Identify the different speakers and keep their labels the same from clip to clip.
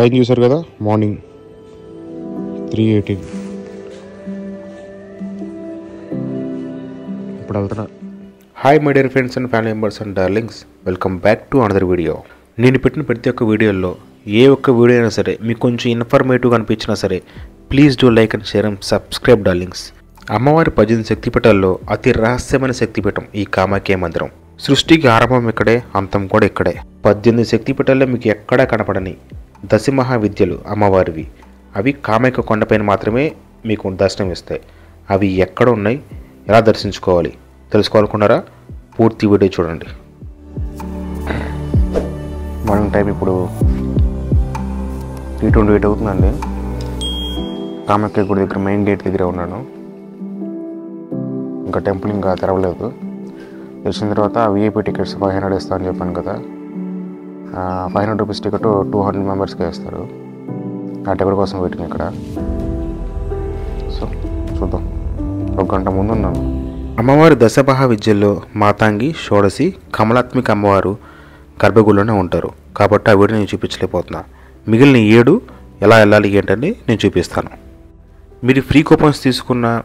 Speaker 1: Time చూసారు కదా? Morning. Three eighteen ఇప్పుడు వెళ్తున్నా. Hi my dear friends and family members and darlings welcome back to another video నేను పెట్టిన ప్రతి ఒక్క వీడియోలో ఏ ఒక్క వీడియో అయినా సరే మీకు కొంచెం ఇన్ఫర్మేటివ్గా అనిపించినా సరే please do like and share and subscribe darlings అమ్మవారి పద్దెనిమిది శక్తిపీఠాల్లో అతి రహస్యమైన శక్తిపీఠం ఈ కామాఖ్య మందిరం. సృష్టికి ఆరంభం ఇక్కడే అంతం కూడా ఇక్కడే. పద్దెనిమిది శక్తిపీఠాల్లో మీకు ఎక్కడా కనపడని దశమహావిద్యలు అమ్మవారివి. అవి కామైక కొండపైన మాత్రమే మీకు దర్శనం ఇస్తాయి అవి ఎక్కడ ఉన్నాయి. ఎలా దర్శించుకోవాలి? తెలుసుకోవాలనుకున్నారా? పూర్తి వీడియో చూడండి. మార్నింగ్ టైం ఇప్పుడు త్రీ ట్వంటీ ఎయిట్ అవుతుందండి. కామాఖ్య గుడి దగ్గర మెయిన్ గేట్ దగ్గర ఉన్నాను. ఇంకా టెంపుల్ ఇంకా తెరవలేదు. తెలిసిన తర్వాత విఐపి టికెట్స్ ఫైవ్ హండ్రెడ్ ఇస్తా అని చెప్పాను కదా. Five hundred rupees ticket two hundred మెంబర్స్కి వేస్తారు. ఆ టికెట్ కోసం వెయిటింగ్ ఇక్కడ. సో చూద్దాం. ఒక గంట ముందు ఉన్నాను. అమ్మవారి దశపహ విద్యల్లో మాతాంగి షోడసి కమలాత్మిక అమ్మవారు గర్భగుడిలోనే ఉంటారు. కాబట్టి ఆ వీడియో నేను చూపించలేకపోతున్నా. మిగిలిన ఏడు ఎలా వెళ్ళాలి ఏంటని నేను చూపిస్తాను. మీరు ఫ్రీ కూపన్స్ తీసుకున్న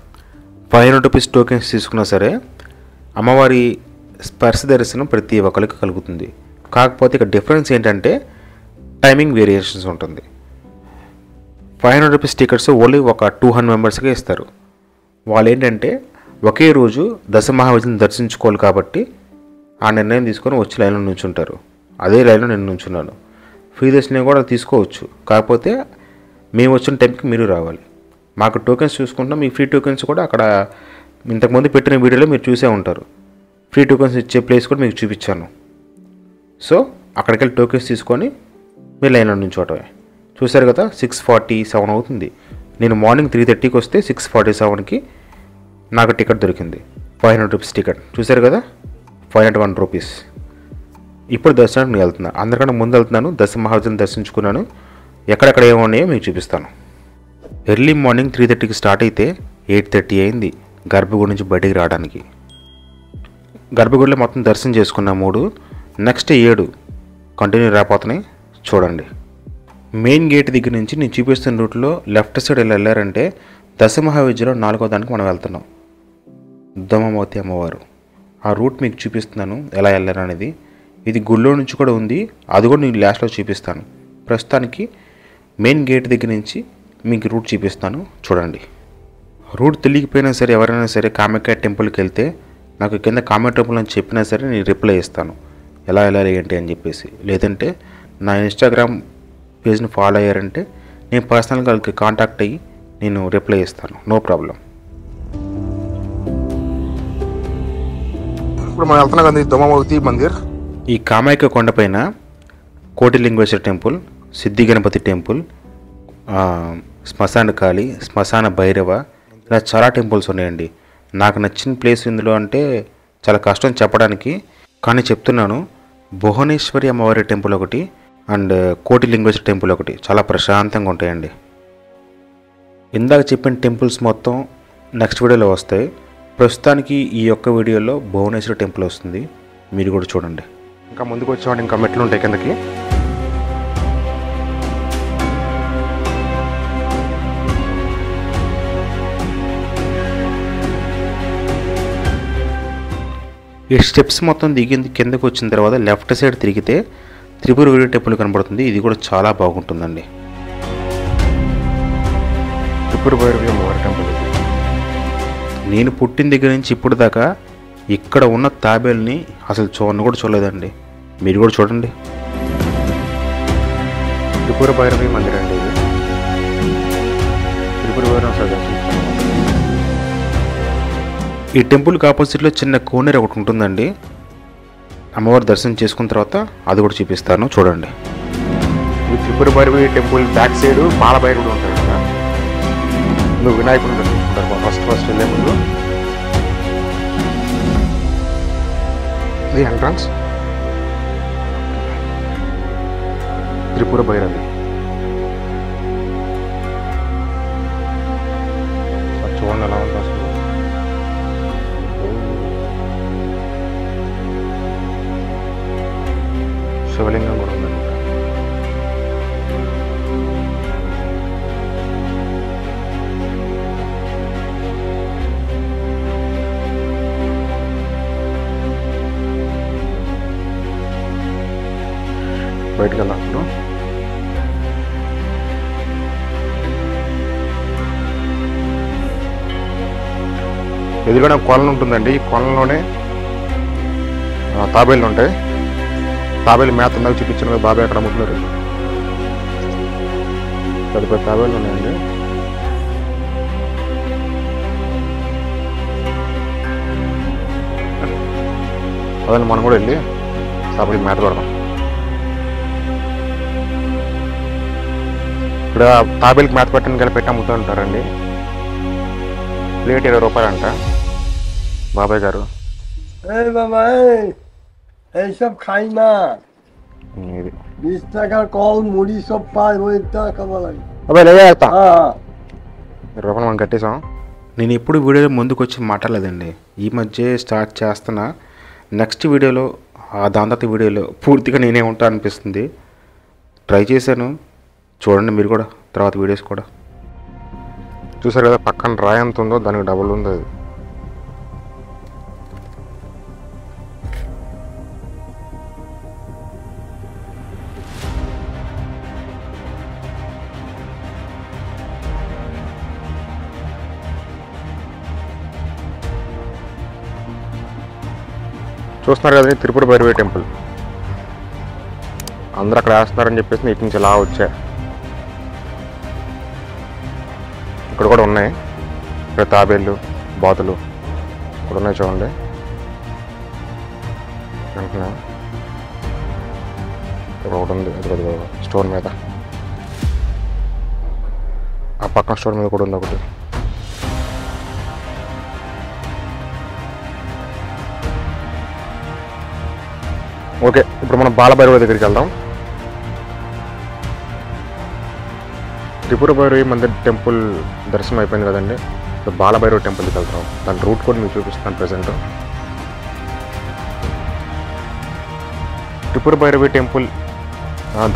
Speaker 1: ఫైవ్ హండ్రెడ్ రూపీస్ టోకెన్స్ తీసుకున్నా సరే అమ్మవారి స్పర్శ దర్శనం ప్రతి ఒక్కరికి కలుగుతుంది. కాకపోతే ఇక డిఫరెన్స్ ఏంటంటే టైమింగ్ వేరియేషన్స్ ఉంటుంది. Five hundred rupees tickets only ఒక టూ హండ్రెడ్ మెంబర్స్కే ఇస్తారు. వాళ్ళు ఏంటంటే ఒకే రోజు దశ మహావిజయం దర్శించుకోవాలి కాబట్టి ఆ నిర్ణయం తీసుకొని వచ్చి లైన్లో నుంచుంటారు. అదే లైన్లో నేను నుంచున్నాను. ఫ్రీ దర్శనం కూడా తీసుకోవచ్చు. కాకపోతే మేము వచ్చిన టైంకి మీరు రావాలి. మాకు టోకెన్స్ చూసుకుంటాం మీ ఫ్రీ టోకెన్స్ కూడా అక్కడ ఇంతకుముందు పెట్టిన వీడియోలో మీరు చూసే ఉంటారు. ఫ్రీ టోకెన్స్ ఇచ్చే ప్లేస్ కూడా మీకు చూపించాను. సో అక్కడికి వెళ్ళి టోకెన్స్ తీసుకొని మీరు లైన్లో నుంచోవటమే చూశారు కదా సిక్స్ ఫార్టీ సెవెన్ అవుతుంది. నేను మార్నింగ్ త్రీ థర్టీకి వస్తే సిక్స్ ఫార్టీ సెవెన్కి నాకు టికెట్ దొరికింది. Five hundred rupees ticket. చూశారు కదా ఫైవ్ హండ్రెడ్ వన్ రూపీస్. ఇప్పుడు దర్శనానికి నేను వెళ్తున్నాను అందరికన్నా ముందు వెళ్తున్నాను దశ మహాజన్ దర్శించుకున్నాను. ఎక్కడెక్కడ ఏమున్నాయో మీకు చూపిస్తాను. ఎర్లీ మార్నింగ్ త్రీ థర్టీకి స్టార్ట్ అయితే ఎయిట్ థర్టీ అయింది గర్భగుడి నుంచి బయటికి రావడానికి. గర్భగుడిలో మొత్తం దర్శనం చేసుకున్న మూడు నెక్స్ట్ ఏడు కంటిన్యూ రాపోతున్నాయి చూడండి. మెయిన్ గేట్ దగ్గర నుంచి నేను చూపిస్తున్న రూట్లో లెఫ్ట్ సైడ్ ఇలా వెళ్ళారంటే దశ మహావిద్యలో నాలుగో దానికి మనం వెళ్తున్నాం. ఉద్దమమూర్తి అమ్మవారు. ఆ రూట్ మీకు చూపిస్తున్నాను ఎలా వెళ్ళారనేది ఇది గుళ్ళో నుంచి కూడా ఉంది. అది కూడా నేను లాస్ట్లో చూపిస్తాను. ప్రస్తుతానికి మెయిన్ గేట్ దగ్గర నుంచి మీకు రూట్ చూపిస్తాను. చూడండి. రూట్ తెలియకపోయినా సరే ఎవరైనా సరే కామాఖ్య టెంపుల్కి వెళ్తే నాకు కింద కామాఖ్య టెంపుల్ అని చెప్పినా సరే నేను రిప్లై ఇస్తాను. ఎలా వెళ్ళాలి ఏంటి అని చెప్పేసి. లేదంటే నా ఇన్స్టాగ్రామ్ పేజ్ని ఫాలో అయ్యారంటే నేను పర్సనల్గా వాళ్ళకి కాంటాక్ట్ అయ్యి నేను రిప్లై ఇస్తాను నో ప్రాబ్లం ఇప్పుడు మనం వెళ్తున్నాం కదా దొమ్మమూర్తి మందిర్. ఈ కామాఖ్య కొండపైన కోటిలింగేశ్వర టెంపుల్ సిద్ధి గణపతి టెంపుల్ శ్మశాన కాళి శ్మశాన భైరవ ఇలా చాలా టెంపుల్స్ ఉన్నాయండి. నాకు నచ్చిన ప్లేస్ ఇందులో అంటే చాలా కష్టం చెప్పడానికి కానీ చెప్తున్నాను భువనేశ్వరి అమ్మవారి టెంపుల్ ఒకటి అండ్ కోటిలింగేశ్వర టెంపుల్ ఒకటి. చాలా ప్రశాంతంగా ఉంటాయండి. ఇందాక చెప్పిన టెంపుల్స్ మొత్తం నెక్స్ట్ వీడియోలో వస్తాయి. ప్రస్తుతానికి ఈ యొక్క వీడియోలో భువనేశ్వరి టెంపుల్ వస్తుంది. మీరు కూడా చూడండి. ఇంకా ముందుకు వచ్చేవాడు ఇంకా మెట్లు ఉంటాయి కిందకి. ఈ స్టెప్స్ మొత్తం దిగింది కిందకి వచ్చిన తర్వాత లెఫ్ట్ సైడ్ తిరిగితే త్రిపుర వీడి టెంపుల్ కనబడుతుంది. ఇది కూడా చాలా బాగుంటుందండి. త్రిపుర భైరవి అమ్మవారి టెంపుల్ నేను పుట్టిన దగ్గర నుంచి ఇప్పుడు దాకా ఇక్కడ ఉన్న తాబేల్ని అసలు చూడను కూడా చూడలేదండి. మీరు కూడా చూడండి. త్రిపుర భైరవి మందిరం అండి ఇది. త్రిపుర భైరవం దర్శించుకున్నాను. ఈ టెంపుల్కి ఆపోజిట్లో చిన్న కోనేరు ఒకటి ఉంటుందండి. అమ్మవారి దర్శనం చేసుకున్న తర్వాత అది కూడా చూపిస్తాను చూడండి. ఈ Tripura Bhairavi temple back side బాలభైరవుడు ఉంటాడు కదా. నువ్వు వినాయకుడు దర్శించుకుంటారు ఫస్ట్ ఫస్ట్ వెళ్ళే ముందు. ఇది ఎంట్రన్స్? త్రిపుర భైరవి శివలింగం కూడా ఉంది.
Speaker 2: బయటకు వెళ్దాం ఇప్పుడు. కొలను ఉంటుందండి. ఈ కొలంలోనే తాబేళ్ళు ఉంటాయి. తాబేలు మేత నాకు చూపించిన బాబాయ్ అక్కడ అమ్ముతున్నారు. పెద్ద పెద్ద తాబేలు ఉన్నాయండి. అదే మనం కూడా వెళ్ళి తాబేలు మేత పెడదాం ఇక్కడ తాబేలుకి మేత పెట్టడానికి వెళ్ళి పెట్టి అమ్ముతూ ఉంటారండి. ప్లేట్ ఇరవై రూపాయలు అంట బాబాయ్ గారు.
Speaker 3: బాబాయ్! এইসব খাই না
Speaker 2: ఉమ్, ఇది
Speaker 3: বিশ টাকার কল মুড়ি সব পায় ওই টাকা লাগে
Speaker 2: అబ్బాయి లేదా
Speaker 3: হ্যাঁ
Speaker 2: ఇరవై రూపాయలు మనం కట్టేసాం నేను ఎప్పుడు వీడియో ముందుకు వచ్చి మాట్లాడలేదండి ఈ మధ్య స్టార్ట్ చేస్తున్నా నెక్స్ట్ వీడియోలో ఆ దాని తర్వాత వీడియోలో పూర్తిగా నేనే ఉంటా అనిపిస్తుంది ట్రై చేశాను చూడండి మీరు కూడా తర్వాత వీడియోస్ కూడా చూసారు కదా పక్కన రాయి ఎంత ఉందో దానికి డబుల్ ఉంది అది చూస్తున్నారు కదండి తిరుపతి భైరవి టెంపుల్. అందరూ అక్కడ వేస్తున్నారని చెప్పేసి ఇటు నుంచి ఇలా వచ్చా. ఇక్కడ కూడా ఉన్నాయి. ఇక్కడ తాబేళ్ళు బాతులు ఇక్కడ ఉన్నాయి చూడండి. వెంటనే ఇక్కడ ఒకటి ఉంది ఇక్కడ స్టోర్ మీద. ఆ పక్కన స్టోర్ మీద కూడా ఉంది ఒకటి. ఓకే ఇప్పుడు మనం బాలభైరవ దగ్గరికి వెళ్దాం. త్రిపుర భైరవి మందిర్ టెంపుల్ దర్శనం అయిపోయింది కదండి. ఇప్పుడు బాలభైరవ టెంపుల్కి వెళ్తాం దాని రూట్ కూడా మీకు చూపిస్తాను ప్రజెంట్. త్రిపుర భైరవి టెంపుల్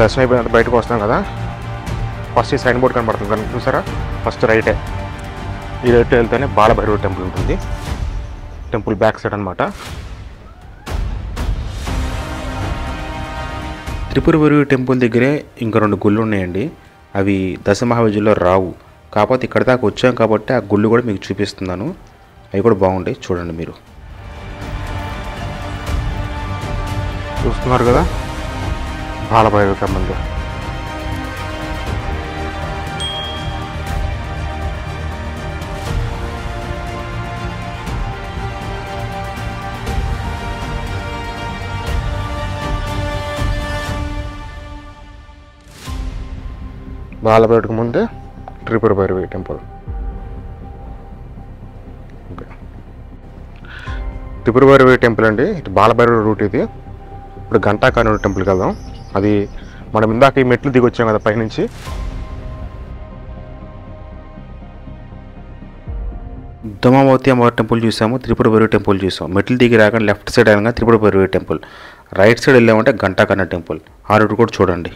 Speaker 2: దర్శనం అయిపోయిన బయటకు వస్తాం కదా. ఫస్ట్ ఈ సైన్ బోర్డ్ కనబడుతుంది కానీ చూసారా? ఫస్ట్ రైటే. ఈ రైట్ వెళ్తేనే బాలభైరవ టెంపుల్ ఉంటుంది. టెంపుల్ బ్యాక్ సైడ్ అనమాట త్రిపుర టెంపుల్ దగ్గరే ఇంకా రెండు గుళ్ళు ఉన్నాయండి అవి దశ మహావిద్యలో రావు. కాకపోతే ఇక్కడ దాకా వచ్చాం కాబట్టి ఆ గుళ్ళు కూడా మీకు చూపిస్తున్నాను. అవి కూడా బాగుంటాయి. చూడండి మీరు. చూస్తున్నారు కదా? బాలభైరవ మందిర్ బాలభైరవికి ముందే Tripura Bhairavi temple. Okay. Tripura Bhairavi temple అండి ఇటు బాలభైరవి రూట్ ఇది. ఇప్పుడు ఘంటాకానూరు టెంపుల్కి వెళ్దాం. అది మనం ఇందాక ఈ మెట్లు దిగి వచ్చాం కదా పైనుంచి. దమావతి అమ్మవారి టెంపుల్ చూసాము త్రిపుర భైరవి టెంపుల్ చూసాం మెట్లు దిగి రాగానే లెఫ్ట్ సైడ్ అనగా Tripura Bhairavi temple. Right side వెళ్ళామంటే ఘంటాకన్న టెంపుల్. ఆ రూట్ కూడా చూడండి.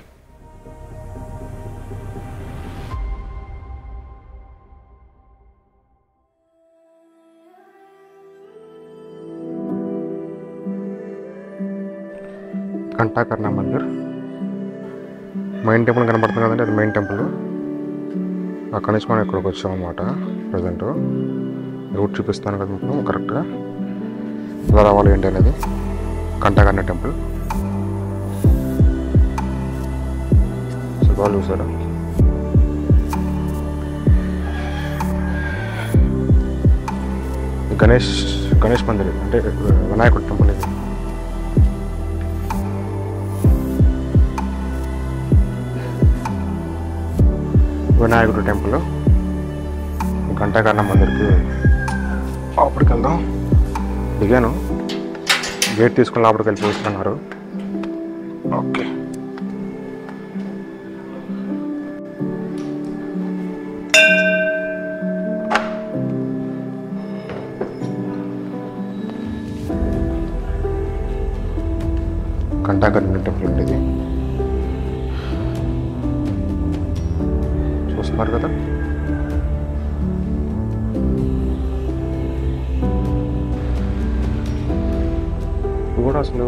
Speaker 2: కంటాకర్ణ మందిర్. మెయిన్ టెంపుల్ కనబడుతుంది కదండి అది మెయిన్ టెంపుల్ అక్కడి నుంచి మనం ఇక్కడికి వచ్చామన్నమాట అనమాట ప్రజెంట్ రూట్ చూపిస్తాను కదా మీకు కరెక్ట్గా ఎలా రావాలి ఏంటి అనేది. కంటాకర్ణ టెంపుల్ బాగా చూసారా? గణేష్ గణేష్ మందిర్ అంటే వినాయకుడి టెంపుల్ ఇది. వినాయకుడు టెంపుల్. ఘంటాకర్ణ మందిర్కి లోపలికి వెళ్దాం దిగాను. గేట్ తీసుకుని లోపలికి వెళ్ళి చూస్తున్నారు. ఓకే. ఘంటాకర్ణ టెంపుల్ అండి ఇది చూస్తున్నారు కదా ఇవి కూడా అసలు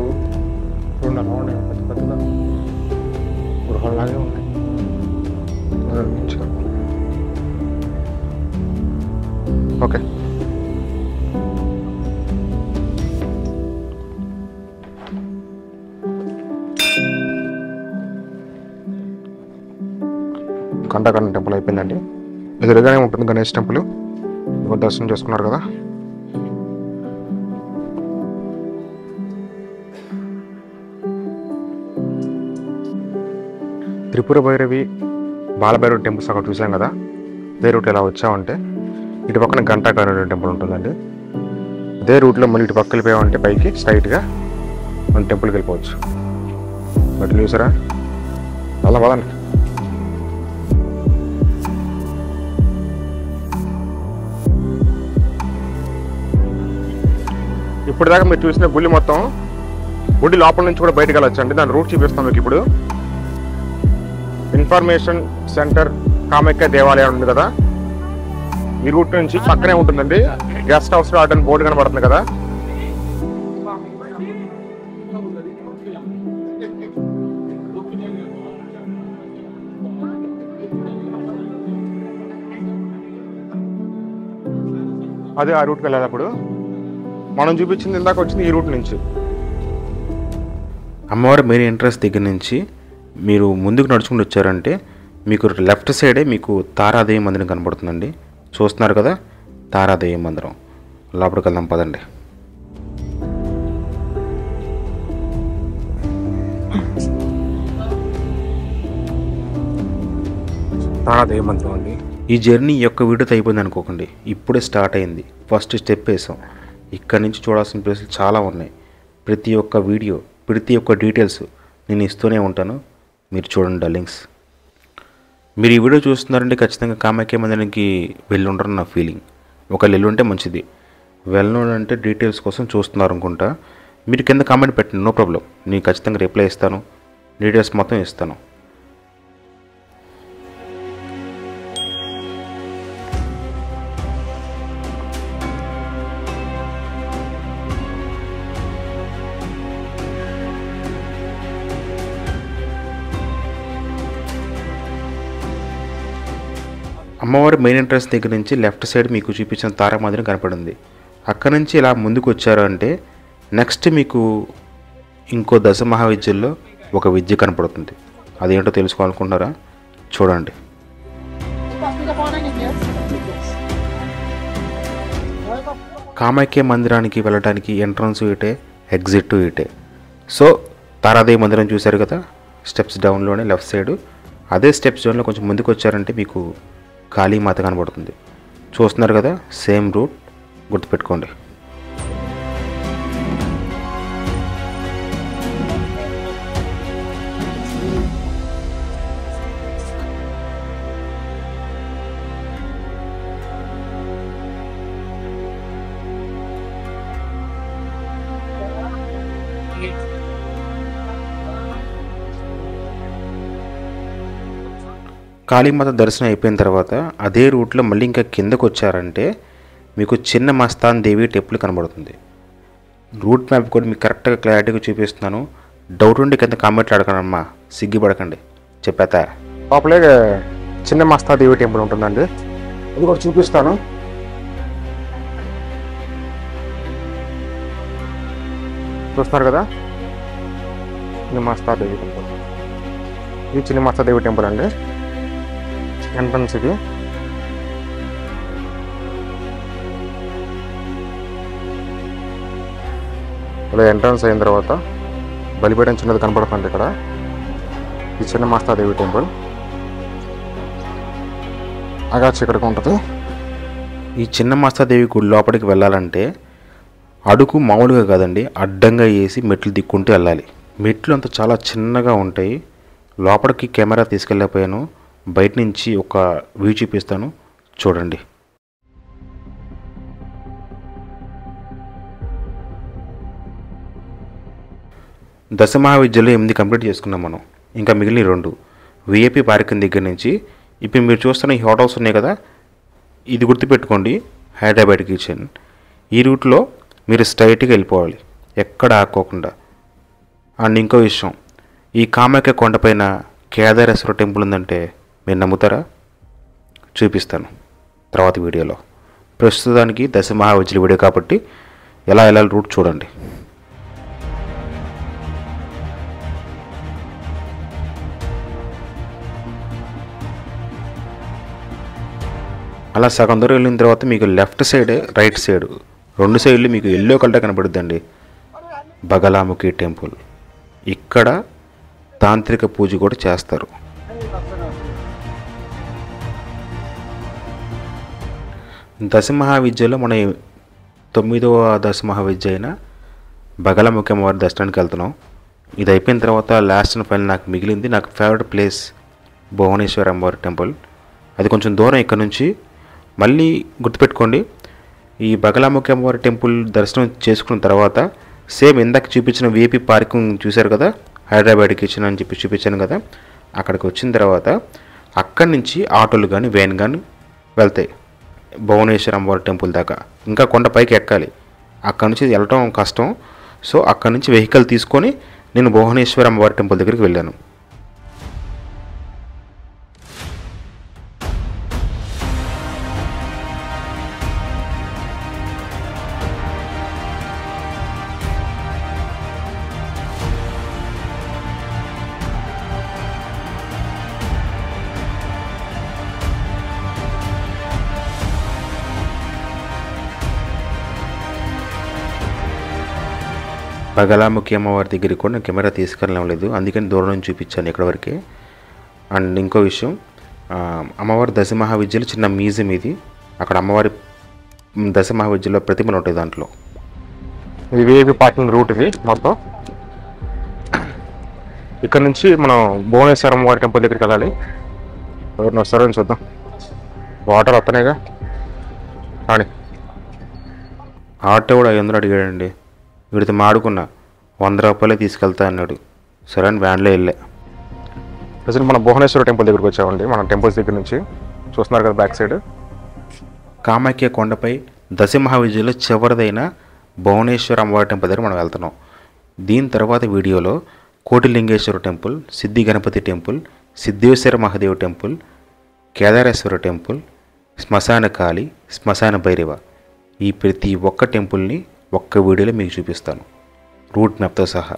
Speaker 2: చూడండి అలా ఉన్నాయి పెద్ద పెద్దగా అలాగే ఉంది ఓకే కంటాకరణ టెంపుల్ అయిపోయిందండి. ఎదురుగానే ఉంటుంది గణేష్ టెంపుల్. ఇప్పుడు దర్శనం చేసుకున్నారు కదా. త్రిపుర భైరవి బాలభైరవ టెంపుల్స్ అక్కడ చూసాం కదా. అదే రూట్ ఎలా వచ్చామంటే ఇటు పక్కన గంటాకరణ టెంపుల్ ఉంటుందండి. అదే రూట్లో మళ్ళీ ఇటు పక్క వెళ్ళిపోయామంటే పైకి స్ట్రైట్గా మన టెంపుల్కి వెళ్ళిపోవచ్చు. బట్ చూసారా? అలా బాగా ఇప్పుడు దాకా మీరు చూసిన గుడి మొత్తం గుడి లోపల నుంచి కూడా బయటకు వెళ్ళొచ్చు అండి. దాని రూట్ చూపిస్తాం మీకు ఇప్పుడు. ఇన్ఫర్మేషన్ సెంటర్ కామాఖ్య దేవాలయం ఉంది కదా. ఈ రూట్ నుంచి పక్కనే ఉంటుందండి. గెస్ట్ హౌస్ గార్డెన్ బోర్డు కనబడుతుంది కదా. అదే ఆ రూట్కి వెళ్ళాలి అప్పుడు మనం చూపించింది ఇందాక వచ్చింది ఈ రూట్ నుంచి.
Speaker 1: అమ్మవారి మెయిన్ ఎంట్రన్స్ దగ్గర నుంచి మీరు ముందుకు నడుచుకుంటూ వచ్చారంటే మీకు లెఫ్ట్ సైడే మీకు తారాదేవి మందిరం కనబడుతుందండి. చూస్తున్నారు కదా తారాదేవి మందిరం. లోపలికి వెళ్దాం పదండి.
Speaker 2: తారాదేవి మంత్రం అండి.
Speaker 1: ఈ జర్నీ యొక్క వీడియోతో అయిపోయింది అనుకోకండి. ఇప్పుడే స్టార్ట్ అయింది. ఫస్ట్ స్టెప్ వేసాం. ఇక్కడ నుంచి చూడాల్సిన ప్లేసులు చాలా ఉన్నాయి. ప్రతి ఒక్క వీడియో ప్రతి ఒక్క డీటెయిల్స్ నేను ఇస్తూనే ఉంటాను. మీరు చూడండి లింక్స్ మీరు ఈ వీడియో చూస్తున్నారంటే ఖచ్చితంగా కామాఖ్య మందిరానికి వెళ్ళి ఉంటారని నా ఫీలింగ్ ఒకవేళ వెళ్ళి ఉంటే మంచిది. వెళ్ళను అంటే డీటెయిల్స్ కోసం చూస్తున్నారు అనుకుంటా మీరు కింద కామెంట్ పెట్టండి నో ప్రాబ్లం నేను ఖచ్చితంగా రిప్లై ఇస్తాను. డీటెయిల్స్ మొత్తం ఇస్తాను. అమ్మవారి మెయిన్ ఎంట్రన్స్ దగ్గర నుంచి లెఫ్ట్ సైడ్ మీకు చూపించిన తారా మందిరం కనపడింది. అక్కడ నుంచి ఇలా ముందుకు వచ్చారు అంటే నెక్స్ట్ మీకు ఇంకో దశ మహావిద్యల్లో ఒక విద్య కనపడుతుంది. అదేంటో తెలుసుకోవాలనుకుంటున్నారా? చూడండి. కామాఖ్య మందిరానికి వెళ్ళడానికి ఎంట్రన్స్ ఇటే ఎగ్జిట్ ఇటే. సో తారాదేవి మందిరం చూశారు కదా? స్టెప్స్ డౌన్లోనే లెఫ్ట్ సైడ్ అదే స్టెప్స్ డౌన్లో కొంచెం ముందుకు వచ్చారంటే మీకు కాళీమాత కనబడుతుంది. చూస్తున్నారు కదా? సేమ్ రూట్ గుర్తుపెట్టుకోండి. కాళీమాత దర్శనం అయిపోయిన తర్వాత అదే రూట్లో మళ్ళీ ఇంకా కిందకు వచ్చారంటే మీకు చిన్న మస్తాన్ దేవి టెంపుల్ కనబడుతుంది. రూట్ మ్యాప్ కూడా మీకు కరెక్ట్గా క్లారిటీగా చూపిస్తున్నాను. డౌట్ ఉండి కింద కామెంట్లు అడగనమ్మా. సిగ్గుపడకండి. చెప్పేతా
Speaker 2: లోపలే చిన్న మస్తా దేవి టెంపుల్ ఉంటుందండి. అది కూడా చూపిస్తాను. చూస్తున్నారు కదా? చిన్న మస్తాదేవి టెంపుల్. ఇది చిన్న మస్తా దేవి టెంపుల్ అండి. ఎంట్రన్స్ ఇది ఇలా ఎంట్రన్స్ అయిన తర్వాత బలిపీఠం చిన్నది కనపడుతుంది ఇక్కడ. ఈ చిన్న మాస్తాదేవి టెంపుల్. అగాచి ఇక్కడికి ఉంటుంది.
Speaker 1: ఈ చిన్న మాస్తాదేవి గుడి లోపలికి వెళ్ళాలంటే అడుగు మామూలుగా కాదండి అడ్డంగా వేసి మెట్లు దిక్కుంటూ వెళ్ళాలి. మెట్లు అంతా చాలా చిన్నగా ఉంటాయి. లోపలికి కెమెరా తీసుకెళ్ళకపోయాను. బయట నుంచి ఒక వ్యూ చూపిస్తాను. చూడండి. దశ మహావిద్యలో ఎనిమిది కంప్లీట్ చేసుకున్నాం మనం. ఇంకా మిగిలిన రెండు. విఐపి పార్కింగ్ దగ్గర నుంచి. ఇప్పుడు మీరు చూస్తున్న ఈ హోటల్స్ ఉన్నాయి కదా? ఇది గుర్తుపెట్టుకోండి. హైదరాబాద్ కిచెన్ ఈ రూట్లో మీరు స్ట్రైట్గా వెళ్ళిపోవాలి. ఎక్కడ ఆక్కోకుండా అండ్ ఇంకో విషయం. ఈ కామాఖ్య కొండపైన కేదారేశ్వర టెంపుల్ ఉందంటే మీరు నమ్ముతారా? చూపిస్తాను. తర్వాత వీడియోలో. ప్రస్తుతానికి దశ మహావిద్యుల వీడియో కాబట్టి ఎలా వెళ్ళాలి రూట్ చూడండి. అలా సగం దూరం వెళ్ళిన తర్వాత మీకు లెఫ్ట్ సైడ్ రైట్ సైడ్ రెండు సైడ్లు మీకు ఎల్లో కలర్ కనబడుద్దండి. బగలాముఖి టెంపుల్. ఇక్కడ తాంత్రిక పూజ కూడా చేస్తారు. దశమహావిద్యలో మన తొమ్మిదవ దశమహావిద్య అయిన బగలముఖ్యం అమ్మవారి దర్శనానికి వెళ్తున్నాం. ఇది అయిపోయిన తర్వాత లాస్ట్ అండ్ ఫైనల్ నాకు మిగిలింది. నాకు ఫేవరెట్ ప్లేస్ భువనేశ్వర్ అమ్మవారి టెంపుల్ అది కొంచెం దూరం ఇక్కడ నుంచి. మళ్ళీ గుర్తుపెట్టుకోండి ఈ బగలాముఖి అమ్మవారి టెంపుల్ దర్శనం చేసుకున్న తర్వాత సేమ్ ఇందాక చూపించిన విఐపి పార్కింగ్ చూశారు కదా? హైదరాబాద్కి ఇచ్చిన అని చెప్పి చూపించాను కదా? అక్కడికి వచ్చిన తర్వాత అక్కడి నుంచి ఆటోలు కానీ వ్యాన్ కానీ వెళ్తాయి. భువనేశ్వర్ అమ్మవారి టెంపుల్ దాకా. ఇంకా కొండ పైకి ఎక్కాలి. అక్కడ నుంచి వెళ్ళటం కష్టం. సో అక్కడ నుంచి వెహికల్ తీసుకొని నేను భువనేశ్వర అమ్మవారి టెంపుల్ దగ్గరికి వెళ్ళాను. బగలాముఖి అమ్మవారి దగ్గరికి కూడా నేను కెమెరా తీసుకెళ్ళడం లేదు. అందుకని దూరం నుంచి చూపించాను ఇక్కడ వరకే. అండ్ ఇంకో విషయం అమ్మవారి దశ మహావిద్యలో చిన్న మ్యూజియం ఇది. అక్కడ అమ్మవారి దశ మహావిద్యలో ప్రతిమలు ఉంటాయి దాంట్లో.
Speaker 2: ఇది విఐపి పార్కింగ్ రూట్ ఇది మొత్తం. ఇక్కడ నుంచి మనం భువనేశ్వరం వారి టెంపుల్ దగ్గరికి వెళ్ళాలి. ఎవరిని వస్తారో అని చూద్దాం. వాటర్ వస్తున్నాయిగా. కానీ
Speaker 1: ఆటో కూడా వందలు అడిగాడండి. వీడితో మాడుకున్నా వంద రూపాయలే తీసుకెళ్తా అన్నాడు. సరే అని వ్యాన్లో వెళ్ళా.
Speaker 2: ప్రజెంట్ మనం భువనేశ్వర టెంపుల్ దగ్గరికి వచ్చామండి. మన టెంపుల్స్ దగ్గర నుంచి చూస్తున్నారు కదా బ్యాక్ సైడ్.
Speaker 1: కామాఖ్య కొండపై దశ మహావిద్యలో చివరిదైన భువనేశ్వర అమ్మవారి టెంపుల్ దగ్గర మనం వెళ్తున్నాం. దీని తర్వాత వీడియోలో Kotilingeshwara temple Siddhi Ganapati temple Siddheshwara Mahadev temple Kedareshwara temple Shmashana Kali Shmashana Bhairava. ఈ ప్రతి ఒక్క టెంపుల్ని ఒక్క వీడియోలో మీకు చూపిస్తాను. రూట్ మ్యాప్తో సహా.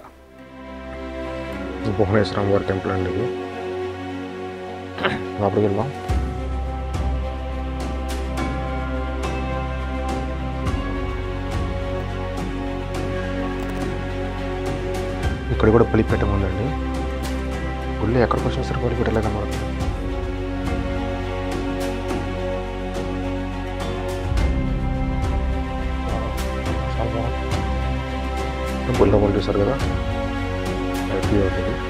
Speaker 2: భువనేశ్వరం వారి టెంపుల్ అండి ఇది. లోపలికి వెళ్దాం ఇక్కడ కూడా బలిపీఠం ఉందండి. గుళ్ళు ఎక్కడికి వచ్చినా సరే బలిపీఠలే కనబడుతుంది బాగుంది గుళ్ళో వాళ్ళు చూసారు కదా హ్యాపీ అవుతుంది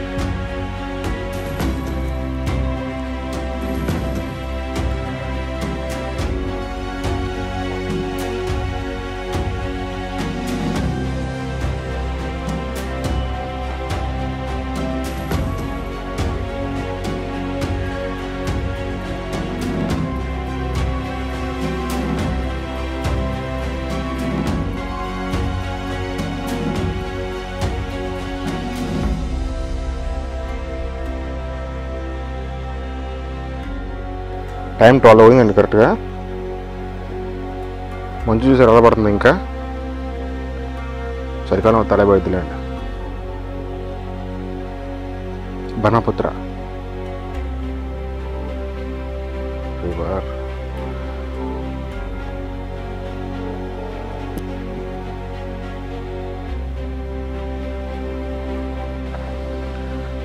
Speaker 2: టైం ట్వెల్వ్ అవుతుందండి కరెక్ట్గా. మంచు చూసారు ఎలా పడుతుంది ఇంకా చలికాలం తలబడుతుందండి బనపుత్ర రివర్.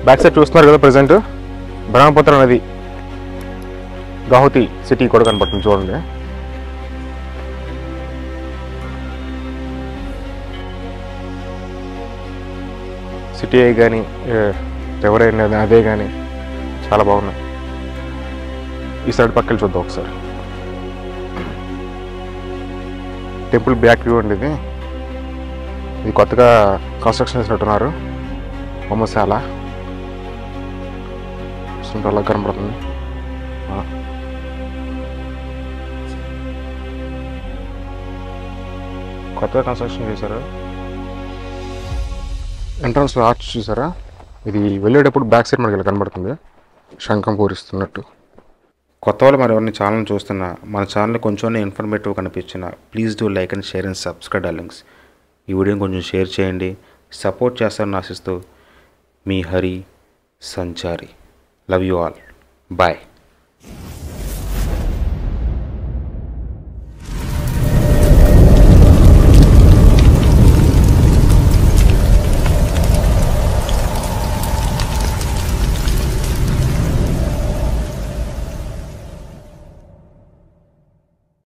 Speaker 2: బ్యాక్ సైడ్ చూస్తున్నారు కదా ప్రజెంట్. బ్రహ్మపుత్ర నది. గౌహతి సిటీ కూడా కనపడుతుంది చూడండి సిటీ అయి కానీ ఎవరైనా అదే కానీ చాలా బాగున్నాయి. ఈ సైడ్ పక్కన చూద్దాం ఒకసారి. టెంపుల్ బ్యాక్ వ్యూ అండి ఇది. ఇది కొత్తగా కన్స్ట్రక్షన్ చేసినట్టున్నారు. బొమ్మశాల చూస్తుంటే అలా కనపడుతుంది. కొత్తగా కన్స్ట్రక్షన్ చేశారు? ఎంట్రన్స్ ఆర్చ్ చూసారా? ఇది వెళ్ళేటప్పుడు బ్యాక్ సైడ్ మనకి ఇలా కనబడుతుంది. శంఖం పూరిస్తున్నట్టు.
Speaker 1: కొత్త వాళ్ళు మరి ఎవరిని ఛానల్ చూస్తున్నా మన ఛానల్ కొంచెం ఇన్ఫర్మేటివ్ కనిపించిన please do like and share and subscribe darlings ఈ వీడియోని కొంచెం షేర్ చేయండి. సపోర్ట్ చేస్తారని ఆశిస్తూ మీ Hari Sanchari. Love you all bye